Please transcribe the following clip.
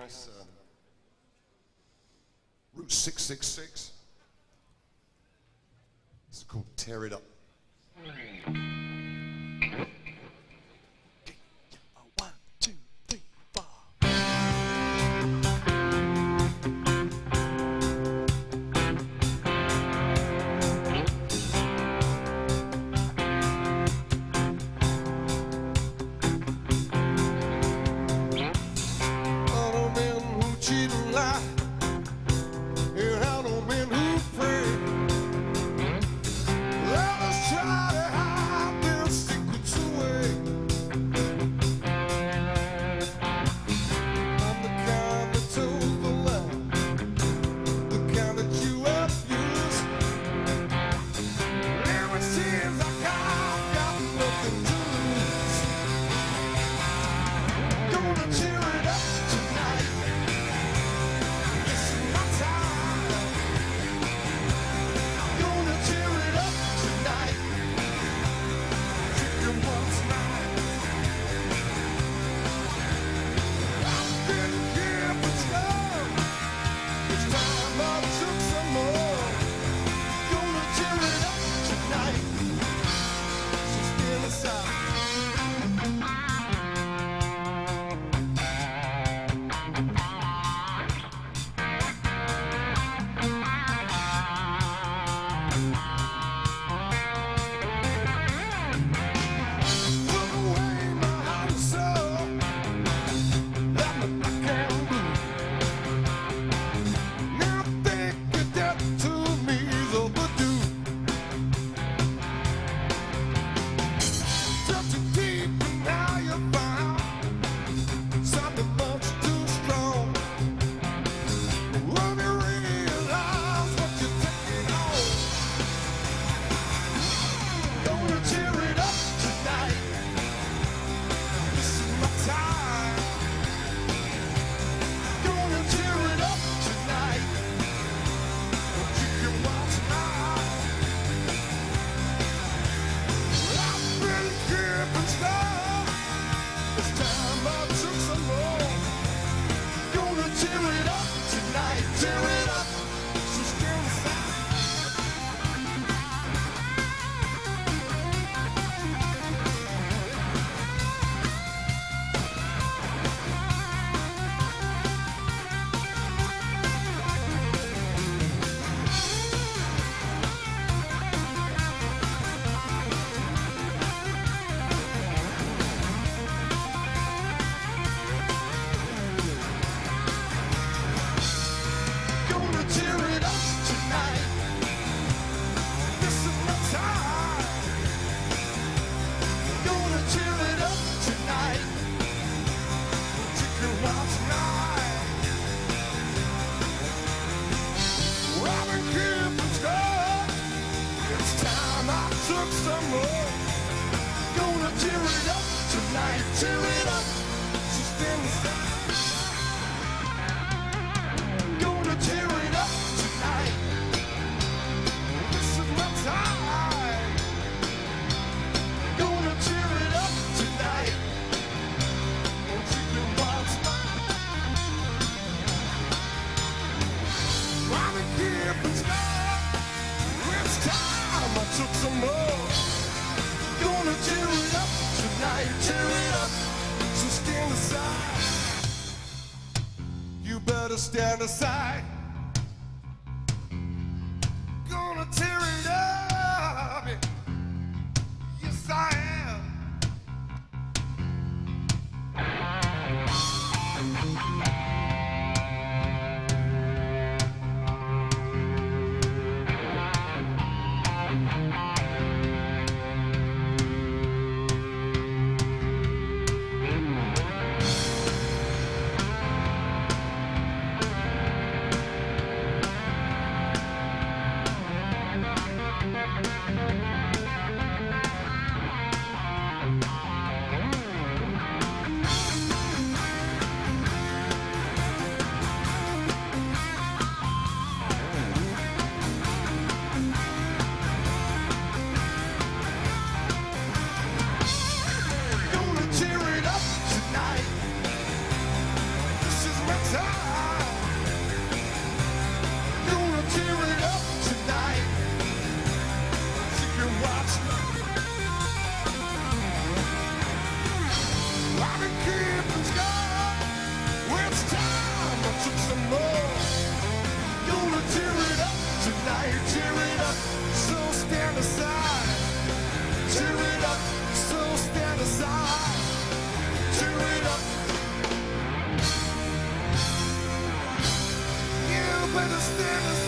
nice Route 666. It's called Tear It Up. some more. Gonna tear it up tonight, tear it up. So stand I took some more. Gonna tear it up tonight, tear it up. So stand aside. You better stand aside. Gonna tear it up. Let us stand